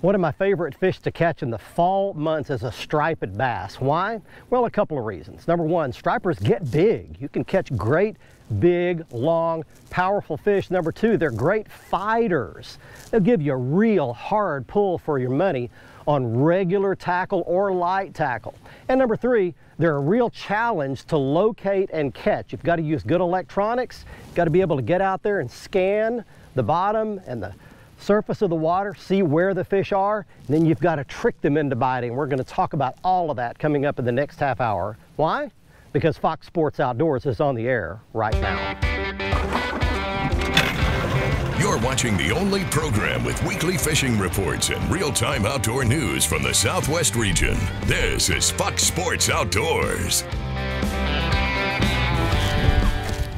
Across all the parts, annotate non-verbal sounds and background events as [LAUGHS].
One of my favorite fish to catch in the fall months is a striped bass. Why? Well, a couple of reasons. Number one, stripers get big. You can catch great, big, long, powerful fish. Number two, they're great fighters. They'll give you a real hard pull for your money on regular tackle or light tackle. And number three, they're a real challenge to locate and catch. You've got to use good electronics. You've got to be able to get out there and scan the bottom and the surface of the water, see where the fish are, and then you've got to trick them into biting. We're going to talk about all of that coming up in the next half hour. Why? Because Fox Sports Outdoors is on the air right now. You're watching the only program with weekly fishing reports and real-time outdoor news from the Southwest region. This is Fox Sports Outdoors.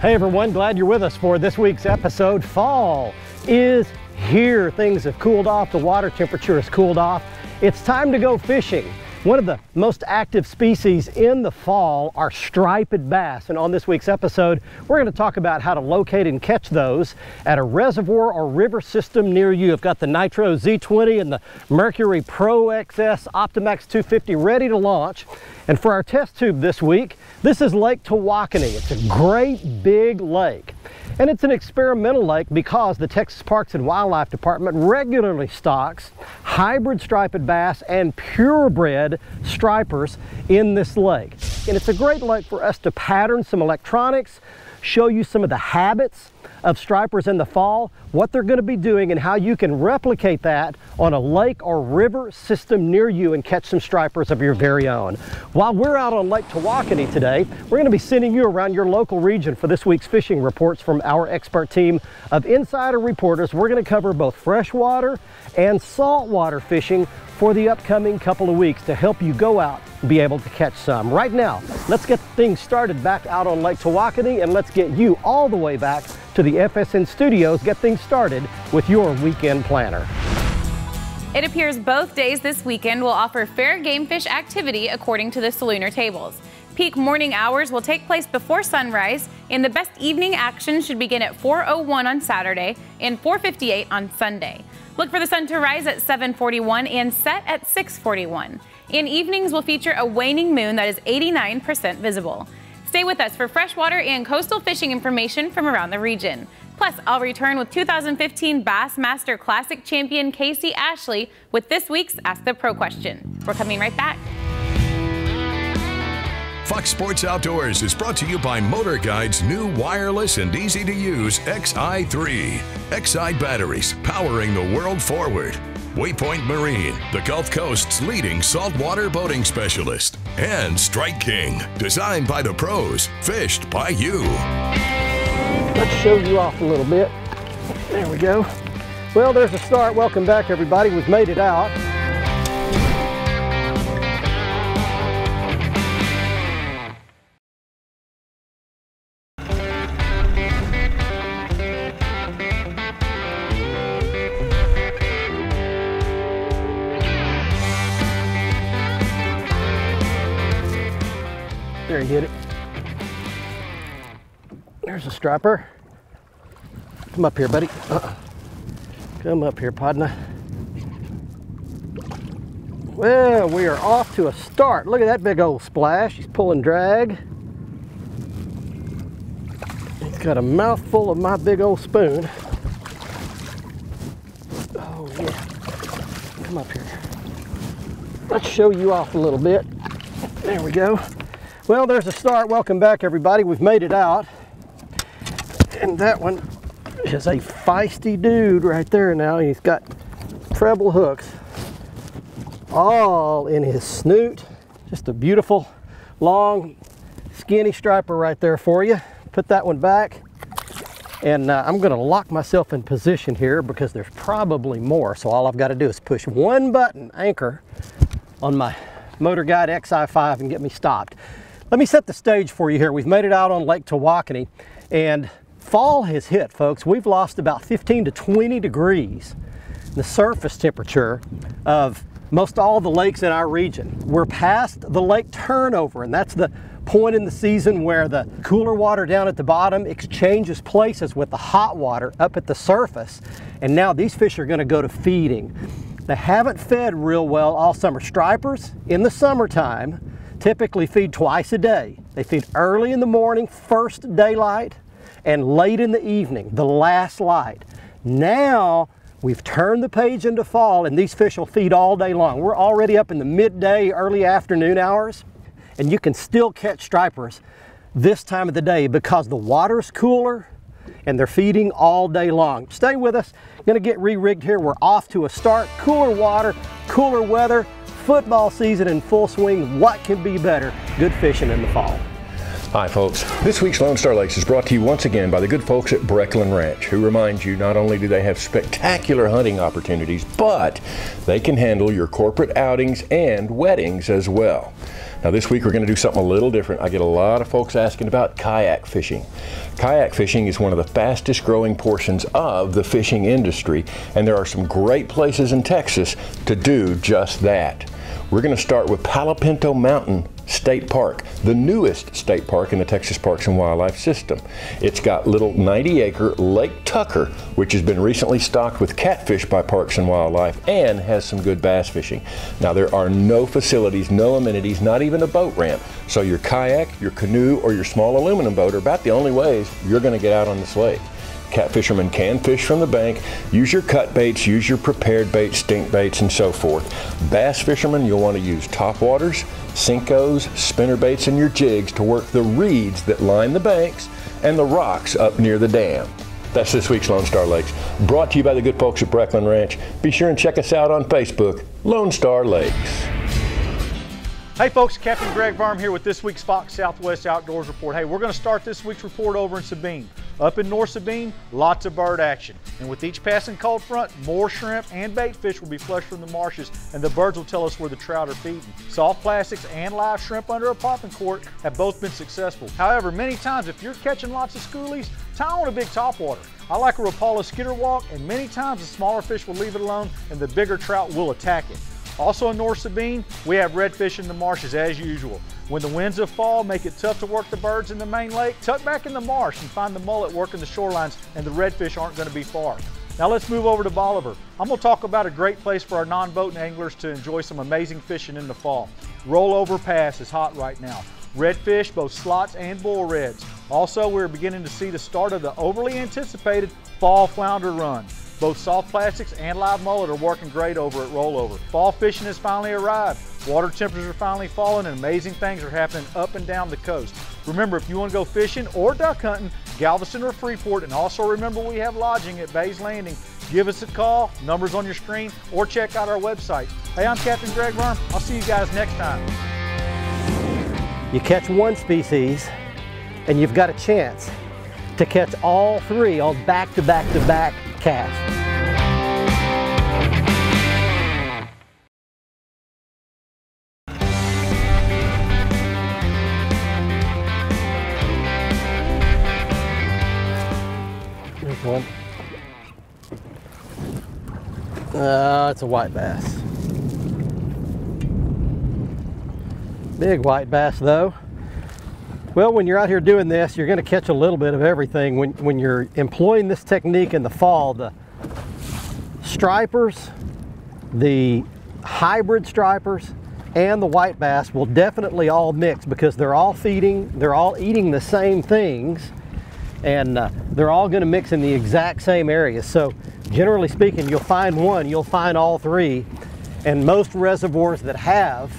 Hey everyone, glad you're with us for this week's episode. Fall is here things have cooled off, the water temperature has cooled off. It's time to go fishing. One of the most active species in the fall are striped bass. And on this week's episode, we're going to talk about how to locate and catch those at a reservoir or river system near you. I've got the Nitro Z20 and the Mercury Pro XS Optimax 250 ready to launch. And for our test tube this week, this is Lake Tawakoni. It's a great big lake. And it's an experimental lake because the Texas Parks and Wildlife Department regularly stocks hybrid striped bass and purebred stripers in this lake. And it's a great lake for us to pattern some electronics, show you some of the habits of stripers in the fall, what they're going to be doing and how you can replicate that on a lake or river system near you and catch some stripers of your very own. While we're out on Lake Tawakoni today, we're going to be sending you around your local region for this week's fishing reports from our expert team of insider reporters. We're going to cover both freshwater and saltwater fishing for the upcoming couple of weeks to help you go out and be able to catch some. Right now, let's get things started back out on Lake Tawakoni and let's get you all the way back to the FSN studios, get things started with your weekend planner. It appears both days this weekend will offer fair game fish activity according to the Solunar tables. Peak morning hours will take place before sunrise, and the best evening action should begin at 4.01 on Saturday and 4.58 on Sunday. Look for the sun to rise at 741 and set at 641. In evenings will feature a waning moon that is 89% visible. Stay with us for freshwater and coastal fishing information from around the region. Plus, I'll return with 2015 Bassmaster Classic champion Casey Ashley with this week's Ask the Pro question. We're coming right back. Fox Sports Outdoors is brought to you by Motor Guide's new wireless and easy to use XI3. Exide batteries powering the world forward. Waypoint Marine, the Gulf Coast's leading saltwater boating specialist. And Strike King, designed by the pros, fished by you. Let's show you off a little bit. There we go. Well, there's a start. Welcome back, everybody. We've made it out. You hit it. There's a striper. Come up here, buddy. Uh-uh. Come up here, Podna. Well, we are off to a start. Look at that big old splash. He's pulling drag. He's got a mouthful of my big old spoon. Oh, yeah. Come up here. Let's show you off a little bit. There we go. Well, there's a start. Welcome back, everybody. We've made it out. And that one is a feisty dude right there now. He's got treble hooks all in his snoot. Just a beautiful, long, skinny striper right there for you. Put that one back. And uh, I'm gonna lock myself in position here because there's probably more. So all I've gotta do is push one button, anchor, on my Motor Guide XI5 and get me stopped. Let me set the stage for you here. We've made it out on Lake Tawakoni and fall has hit, folks. We've lost about 15 to 20 degrees the surface temperature of most all the lakes in our region. We're past the lake turnover, and that's the point in the season where the cooler water down at the bottom exchanges places with the hot water up at the surface. And now these fish are gonna go to feeding. they haven't fed real well all summer. Stripers in the summertime typically feed twice a day. They feed early in the morning, first daylight, and late in the evening, the last light. Now we've turned the page into fall and these fish will feed all day long. We're already up in the midday, early afternoon hours, and you can still catch stripers this time of the day because the water's cooler and they're feeding all day long. Stay with us. Gonna get re-rigged here. We're off to a start. Cooler water, cooler weather, football season in full swing. What can be better? Good fishing in the fall. Hi, folks. This week's Lone Star Lakes is brought to you once again by the good folks at Breckland Ranch, who remind you not only do they have spectacular hunting opportunities, but they can handle your corporate outings and weddings as well. Now, this week we're going to do something a little different. I get a lot of folks asking about kayak fishing. Kayak fishing is one of the fastest growing portions of the fishing industry, and there are some great places in Texas to do just that. We're going to start with Palo Pinto Mountain State Park, the newest state park in the Texas Parks and Wildlife System. It's got little 90 acre Lake Tucker, which has been recently stocked with catfish by Parks and Wildlife and has some good bass fishing. Now, there are no facilities, no amenities, not even a boat ramp. So, your kayak, your canoe, or your small aluminum boat are about the only ways you're going to get out on this lake. Cat fishermen can fish from the bank. Use your cut baits, use your prepared baits, stink baits, and so forth. Bass fishermen, you'll want to use top waters, Senkos, spinner baits, and your jigs to work the reeds that line the banks and the rocks up near the dam. That's this week's Lone Star Lakes, brought to you by the good folks at Breckland Ranch. Be sure and check us out on Facebook, Lone Star Lakes. Hey folks, Captain Greg Varm here with this week's Fox Southwest Outdoors Report. Hey, we're going to start this week's report over in Sabine. Up in North Sabine, lots of bird action. And with each passing cold front, more shrimp and bait fish will be flushed from the marshes and the birds will tell us where the trout are feeding. Soft plastics and live shrimp under a popping cork have both been successful. However, many times if you're catching lots of schoolies, tie on a big topwater. I like a Rapala skitter walk and many times the smaller fish will leave it alone and the bigger trout will attack it. Also in North Sabine, we have redfish in the marshes as usual. When the winds of fall make it tough to work the birds in the main lake, tuck back in the marsh and find the mullet working the shorelines and the redfish aren't going to be far. Now let's move over to Bolivar. I'm going to talk about a great place for our non-boating anglers to enjoy some amazing fishing in the fall. Rollover Pass is hot right now. Redfish, both slots and bull reds. Also, we're beginning to see the start of the overly anticipated fall flounder run. Both soft plastics and live mullet are working great over at Rollover. Fall fishing has finally arrived. Water temperatures are finally falling and amazing things are happening up and down the coast. Remember, if you want to go fishing or duck hunting, Galveston or Freeport, and also remember we have lodging at Bay's Landing, give us a call, numbers on your screen, or check out our website. Hey, I'm Captain Greg Worm. I'll see you guys next time. You catch one species and you've got a chance to catch all three on back-to-back-to-back casts. There's one. Uh, it's a white bass. Big white bass though. Well, when you're out here doing this, you're going to catch a little bit of everything. When, when you're employing this technique in the fall, the stripers, the hybrid stripers, and the white bass will definitely all mix because they're all feeding, they're all eating the same things, and uh, they're all going to mix in the exact same areas. So generally speaking, you'll find one, you'll find all three, and most reservoirs that have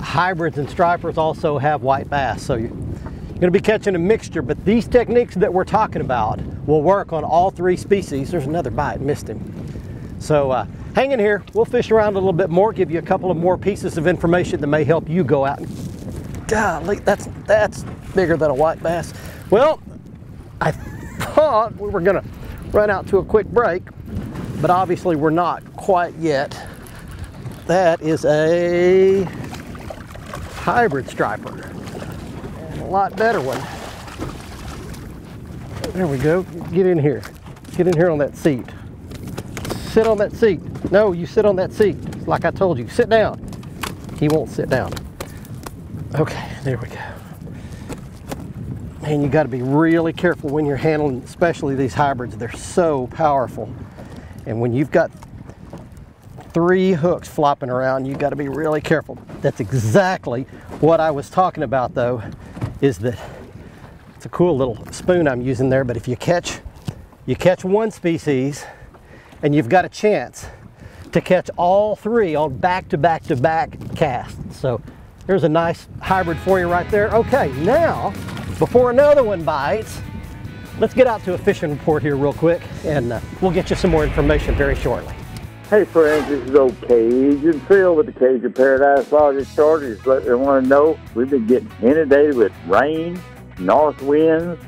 hybrids and stripers also have white bass. So you're going to be catching a mixture, but these techniques that we're talking about will work on all three species. There's another bite, missed him. So uh, hang in here. We'll fish around a little bit more, give you a couple of more pieces of information that may help you go out. Golly, that's, that's bigger than a white bass. Well, I thought we were going to run out to a quick break, but obviously we're not quite yet. That is a hybrid striper. And a lot better one. There we go. Get in here. Get in here on that seat. Sit on that seat. No, you sit on that seat. Like I told you, sit down. He won't sit down. Okay, there we go. And you got to be really careful when you're handling, especially these hybrids. They're so powerful. And when you've got three hooks flopping around. You got to be really careful. That's exactly what I was talking about though, is that it's a cool little spoon I'm using there, but if you catch, you catch one species and you've got a chance to catch all three on back to back to back casts. So there's a nice hybrid for you right there. Okay, now, before another one bites, let's get out to a fishing report here real quick and uh, we'll get you some more information very shortly. Hey friends, this is old Cajun Phil with the Cajun Paradise Lodge Starter. Just let everyone know we've been getting inundated with rain, north winds,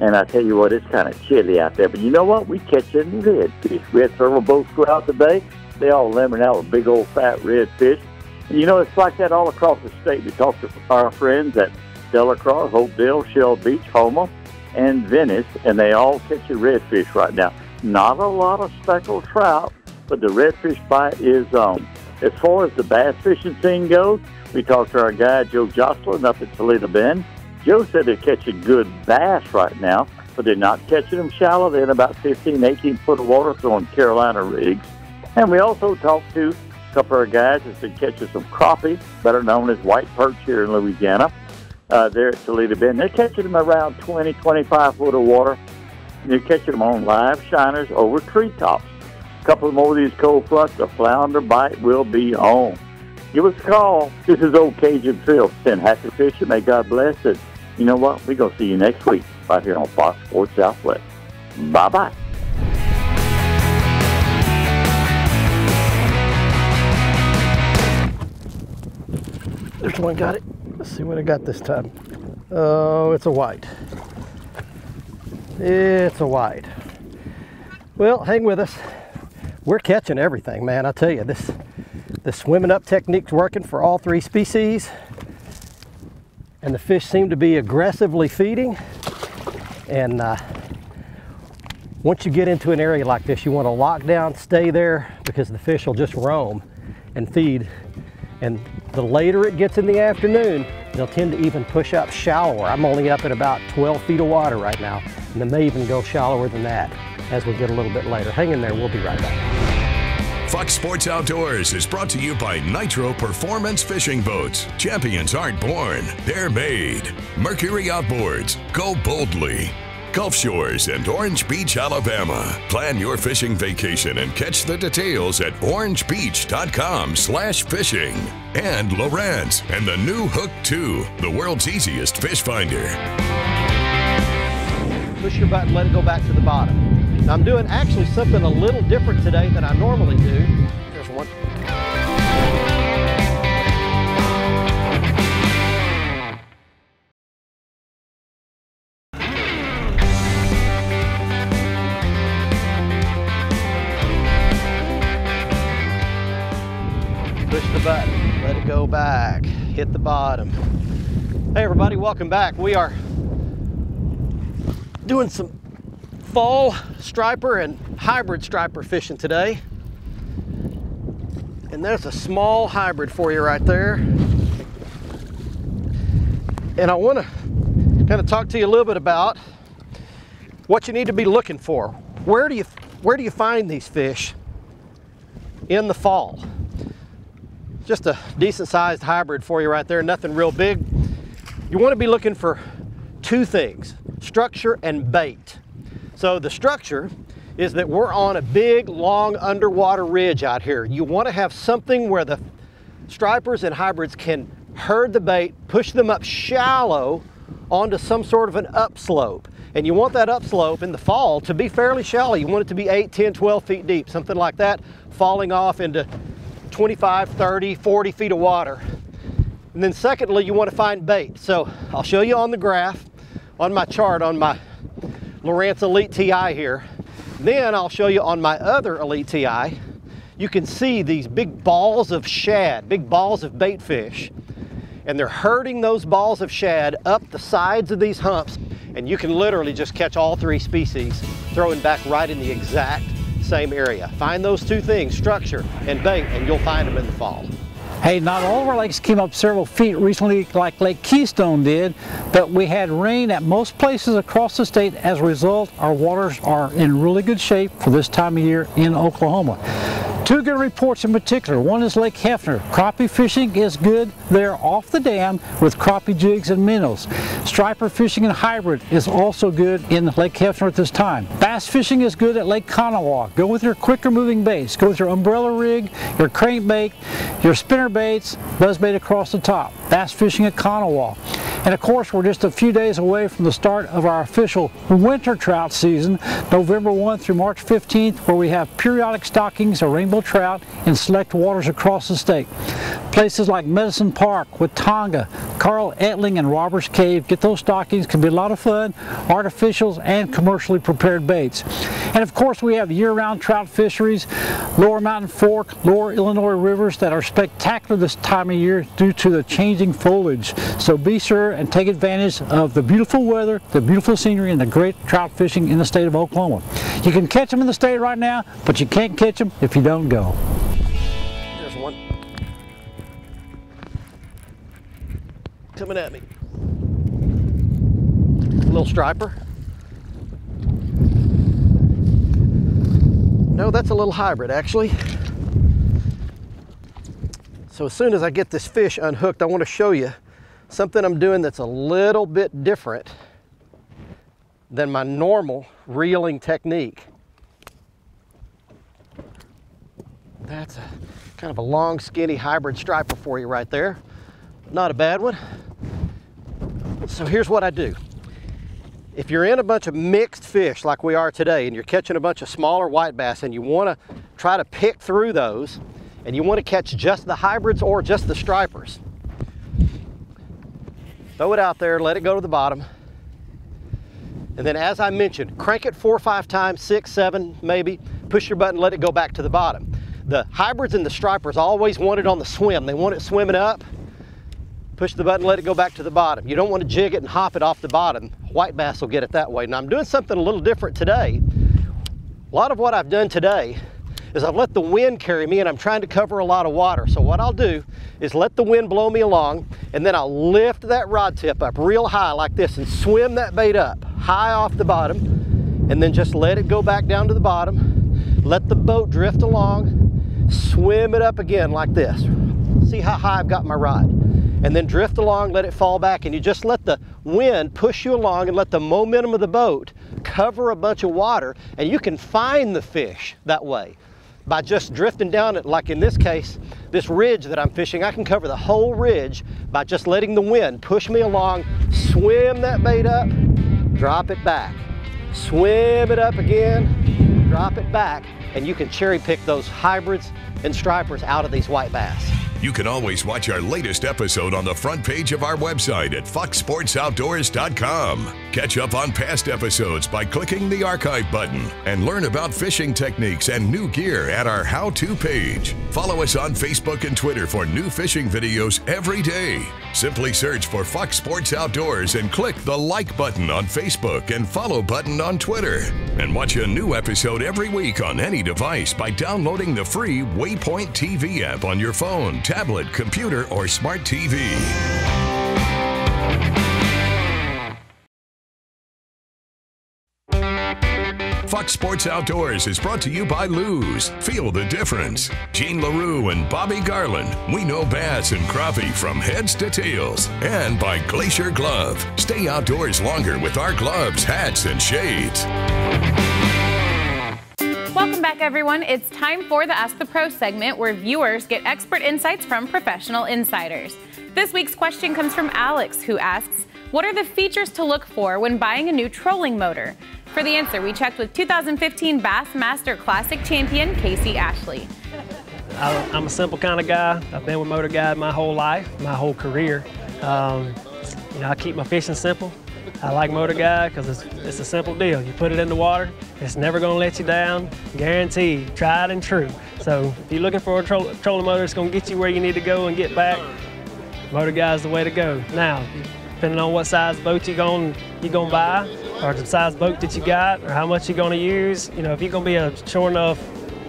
and I tell you what, it's kind of chilly out there. But you know what? We catching redfish. We had several boats go out today. They all lemon out with big old fat redfish. And you know, it's like that all across the state. We talked to our friends at Delacroix, Hopedale, Shell Beach, Houma, and Venice, and they all catch a redfish right now. Not a lot of speckled trout, but the redfish bite is on. As far as the bass fishing scene goes, we talked to our guy Joe Jocelyn up at Toledo Bend. Joe said they're catching good bass right now, but they're not catching them shallow. They're in about 15, 18 foot of water throwing Carolina rigs. And we also talked to a couple of our guys that's been catching some crappie, better known as white perch here in Louisiana. Uh, there at Toledo Bend. They're catching them around 20, 25 foot of water. and They're catching them on live shiners over treetops. Couple more of these cold fronts, the flounder bite will be on. Give us a call. This is old Cajun Phil. Send happy fishing. May God bless it. You know what? We're going to see you next week right here on Fox Sports Southwest. Bye-bye. There's one got it. Let's see what I got this time. Oh, it's a white. It's a white. Well, hang with us. We're catching everything, man. I tell you, this the swimming up technique's working for all three species. And the fish seem to be aggressively feeding. And uh, once you get into an area like this, you want to lock down, stay there, because the fish will just roam and feed. And the later it gets in the afternoon, they'll tend to even push up shallower. I'm only up at about 12 feet of water right now, and they may even go shallower than that as we get a little bit later. Hang in there, we'll be right back. Fox Sports Outdoors is brought to you by Nitro Performance Fishing Boats. Champions aren't born, they're made. Mercury Outboards, go boldly. Gulf Shores and Orange Beach, Alabama. Plan your fishing vacation and catch the details at orangebeach.com slash fishing. And Lowrance and the new Hook 2, the world's easiest fish finder. Push your button, let it go back to the bottom. I'm doing actually something a little different today than I normally do. There's one. Push the button, let it go back, hit the bottom. Hey everybody, welcome back. We are doing some fall striper and hybrid striper fishing today. And there's a small hybrid for you right there. And I want to kind of talk to you a little bit about what you need to be looking for. Where do you where do you find these fish in the fall? Just a decent sized hybrid for you right there, nothing real big. You want to be looking for two things, structure and bait. So the structure is that we're on a big, long underwater ridge out here. You want to have something where the stripers and hybrids can herd the bait, push them up shallow onto some sort of an upslope. And you want that upslope in the fall to be fairly shallow. You want it to be 8, 10, 12 feet deep, something like that, falling off into 25, 30, 40 feet of water. And then secondly, you want to find bait. So I'll show you on the graph, on my chart, on my Lowrance Elite TI here. Then I'll show you on my other Elite TI, you can see these big balls of shad, big balls of bait fish. And they're herding those balls of shad up the sides of these humps. And you can literally just catch all three species throwing back right in the exact same area. Find those two things, structure and bait, and you'll find them in the fall. Hey, not all of our lakes came up several feet recently like Lake Keystone did, but we had rain at most places across the state. As a result, our waters are in really good shape for this time of year in Oklahoma. Two good reports in particular. One is Lake Hefner. Crappie fishing is good there off the dam with crappie jigs and minnows. Striper fishing and hybrid is also good in Lake Hefner at this time. Bass fishing is good at Lake Konawa. Go with your quicker moving baits. Go with your umbrella rig, your crankbait, your spinner baits, buzz bait across the top. Bass fishing at Konawa. And of course, we're just a few days away from the start of our official winter trout season, November 1 through March 15th, where we have periodic stockings of rainbow trout in select waters across the state. Places like Medicine Park, Watonga, Carl Etling, and Robbers Cave get those stockings. Can be a lot of fun, artificials and commercially prepared baits. And of course, we have year-round trout fisheries, Lower Mountain Fork, Lower Illinois rivers that are spectacular this time of year due to the changing foliage. So be sure and take advantage of the beautiful weather, the beautiful scenery, and the great trout fishing in the state of Oklahoma. You can catch them in the state right now, but you can't catch them if you don't go. There's one. Coming at me. Little striper. No, that's a little hybrid actually. So as soon as I get this fish unhooked, I want to show you something I'm doing that's a little bit different than my normal reeling technique. That's a kind of a long, skinny hybrid striper for you right there. Not a bad one. So here's what I do. If you're in a bunch of mixed fish like we are today and you're catching a bunch of smaller white bass and you want to try to pick through those and you want to catch just the hybrids or just the stripers, throw it out there, let it go to the bottom. And then as I mentioned, crank it four or five times, six, seven, maybe, push your button, let it go back to the bottom. The hybrids and the stripers always want it on the swim. They want it swimming up. Push the button, let it go back to the bottom. You don't want to jig it and hop it off the bottom. White bass will get it that way. Now I'm doing something a little different today. A lot of what I've done today is I've let the wind carry me and I'm trying to cover a lot of water. So what I'll do is let the wind blow me along and then I'll lift that rod tip up real high like this and swim that bait up high off the bottom and then just let it go back down to the bottom. Let the boat drift along, swim it up again like this. See how high I've got my rod. And then drift along, let it fall back, and you just let the wind push you along and let the momentum of the boat cover a bunch of water, and you can find the fish that way by just drifting down it, like in this case, this ridge that I'm fishing, I can cover the whole ridge by just letting the wind push me along, swim that bait up, drop it back. Swim it up again, drop it back, and you can cherry pick those hybrids and stripers out of these white bass. You can always watch our latest episode on the front page of our website at foxsportsoutdoors.com. Catch up on past episodes by clicking the archive button and learn about fishing techniques and new gear at our how to page. Follow us on Facebook and Twitter for new fishing videos every day. Simply search for Fox Sports Outdoors and click the like button on Facebook and follow button on Twitter. And watch a new episode every week on any device by downloading the free Waypoint TV app on your phone, tablet, computer, or smart TV. Fox Sports Outdoors is brought to you by Lew's. Feel the difference. Gene Larew and Bobby Garland. We know bass and crappie from heads to tails. And by Glacier Glove. Stay outdoors longer with our gloves, hats, and shades. Welcome back, everyone. It's time for the Ask the Pro segment where viewers get expert insights from professional insiders. This week's question comes from Alex, who asks, What are the features to look for when buying a new trolling motor? For the answer, we checked with 2015 Bassmaster Classic champion Casey Ashley. I, I'm a simple kind of guy. I've been with Motor Guide my whole life, my whole career. Um, you know, I keep my fishing simple. I like Motor Guide because it's, it's a simple deal. You put it in the water, it's never going to let you down, guaranteed, tried and true. So if you're looking for a tro trolling motor that's going to get you where you need to go and get back, Motor Guide's the way to go. Now, depending on what size boat you're going you gonna buy, or the size boat that you got, or how much you're going to use, you know, if you're going to be a sure enough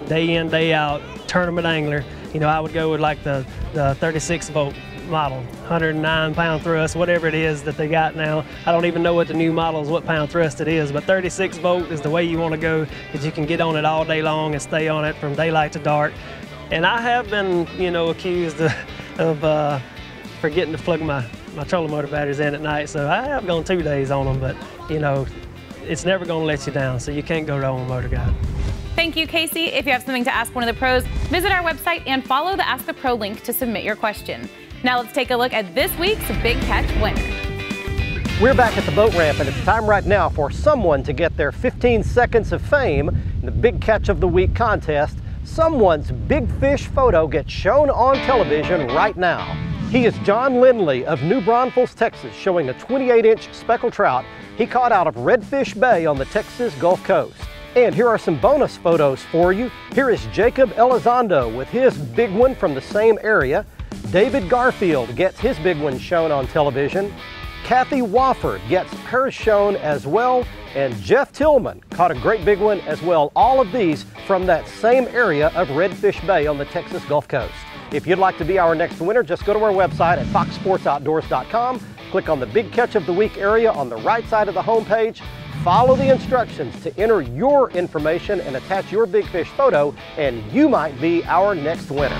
day in, day out tournament angler, you know, I would go with like the, the 36 volt model, 109 pound thrust, whatever it is that they got now. I don't even know what the new model is, what pound thrust it is, but 36 volt is the way you want to go because you can get on it all day long and stay on it from daylight to dark. And I have been, you know, accused of, [LAUGHS] of uh, forgetting to plug my, my trolling motor batteries in at night. So I have gone two days on them, but, you know, it's never going to let you down. So you can't go wrong with Motor Guide. Thank you, Casey. If you have something to ask one of the pros, visit our website and follow the Ask the Pro link to submit your question. Now let's take a look at this week's Big Catch winner. We're back at the boat ramp, and it's time right now for someone to get their 15 seconds of fame in the Big Catch of the Week contest. Someone's big fish photo gets shown on television right now. He is John Lindley of New Braunfels, Texas, showing a 28-inch speckled trout he caught out of Redfish Bay on the Texas Gulf Coast. And here are some bonus photos for you. Here is Jacob Elizondo with his big one from the same area. David Garfield gets his big one shown on television. Kathy Wofford gets hers shown as well, and Jeff Tillman caught a great big one as well. All of these from that same area of Redfish Bay on the Texas Gulf Coast. If you'd like to be our next winner, just go to our website at foxsportsoutdoors.com, click on the Big Catch of the Week area on the right side of the homepage, follow the instructions to enter your information and attach your big fish photo, and you might be our next winner.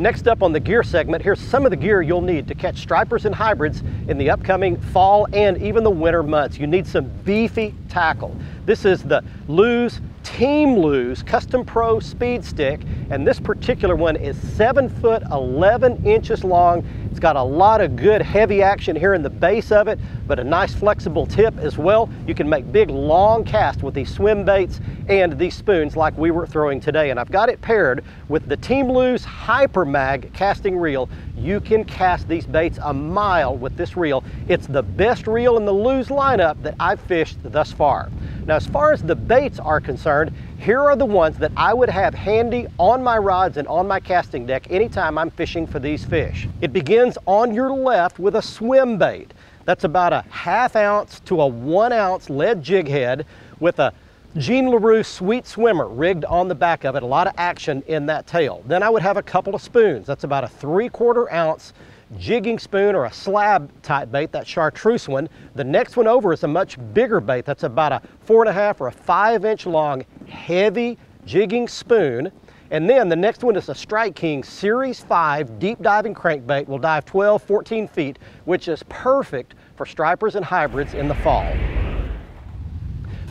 Next up on the gear segment, here's some of the gear you'll need to catch stripers and hybrids in the upcoming fall and even the winter months. You need some beefy tackle. This is the Lew's Team Lew's Custom Pro Speed Stick, and this particular one is 7 foot 11 inches long. It's got a lot of good heavy action here in the base of it, but a nice flexible tip as well. You can make big long casts with these swim baits and these spoons like we were throwing today. And I've got it paired with the Team Lew's Hyper Mag casting reel. You can cast these baits a mile with this reel. It's the best reel in the Lew's lineup that I've fished thus far. Now, as far as the baits are concerned, here are the ones that I would have handy on my rods and on my casting deck anytime I'm fishing for these fish. It begins on your left with a swim bait. That's about a half ounce to a one ounce lead jig head with a Gene Larew Sweet Swimmer rigged on the back of it. A lot of action in that tail. Then I would have a couple of spoons. That's about a three quarter ounce jigging spoon or a slab type bait, that chartreuse one. The next one over is a much bigger bait. That's about a four and a half or a five inch long heavy jigging spoon. And then the next one is a Strike King Series 5 deep diving crankbait. Will dive 12, 14 feet, which is perfect for stripers and hybrids in the fall.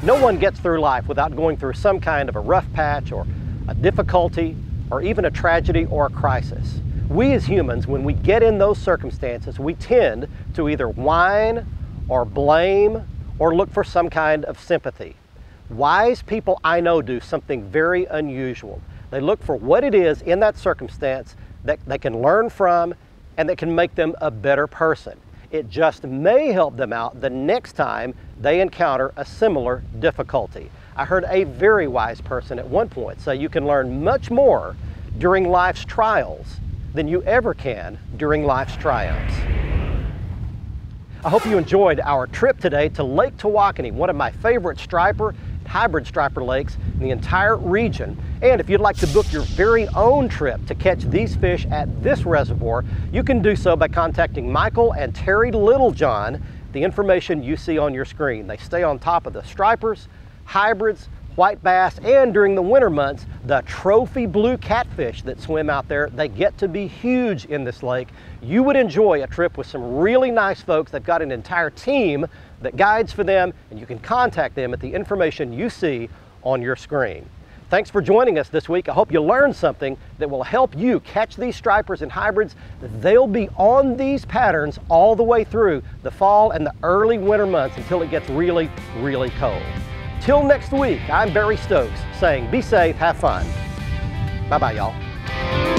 No one gets through life without going through some kind of a rough patch or a difficulty or even a tragedy or a crisis. We as humans, when we get in those circumstances, we tend to either whine or blame or look for some kind of sympathy. Wise people I know do something very unusual. They look for what it is in that circumstance that they can learn from and that can make them a better person. It just may help them out the next time they encounter a similar difficulty. I heard a very wise person at one point say you can learn much more during life's trials than you ever can during life's triumphs. I hope you enjoyed our trip today to Lake Tawakoni, one of my favorite striper, hybrid striper lakes in the entire region. And if you'd like to book your very own trip to catch these fish at this reservoir, you can do so by contacting Michael and Terry Littlejohn, the information you see on your screen. They stay on top of the stripers, hybrids, white bass, and during the winter months, the trophy blue catfish that swim out there. They get to be huge in this lake. You would enjoy a trip with some really nice folks. They've got an entire team that guides for them, and you can contact them at the information you see on your screen. Thanks for joining us this week. I hope you learned something that will help you catch these stripers and hybrids. They'll be on these patterns all the way through the fall and the early winter months until it gets really, really cold. Till next week, I'm Barry Stokes saying be safe, have fun. Bye-bye, y'all.